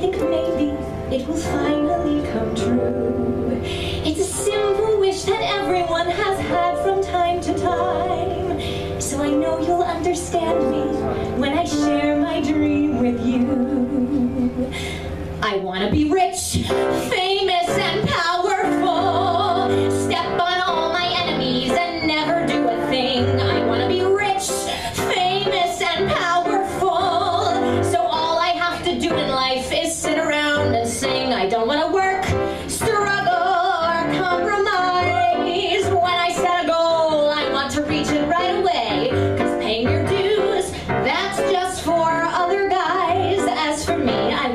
think maybe it will finally come true. It's a simple wish that everyone has had from time to time. So I know you'll understand me when I share my dream with you. I wanna be rich, famous, and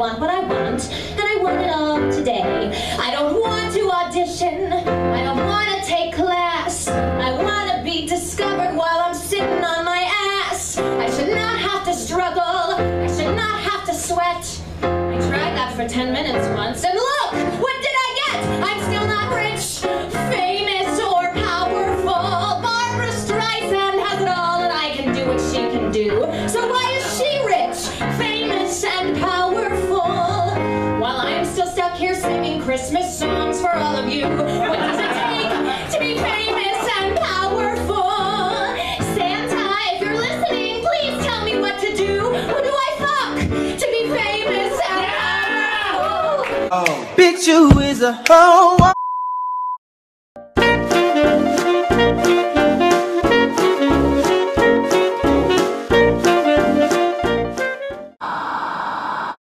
want what I want, and I want it all today. I don't want to audition, I don't want to take class. I want to be discovered while I'm sitting on my ass. I should not have to struggle, I should not have to sweat. I tried that for 10 minutes once, and look, what did I get? I'm still stuck here singing Christmas songs for all of you. What does it take to be famous and powerful? Santa, if you're listening, please tell me what to do. Who do I fuck to be famous and powerful? Bitch, you is a hoe.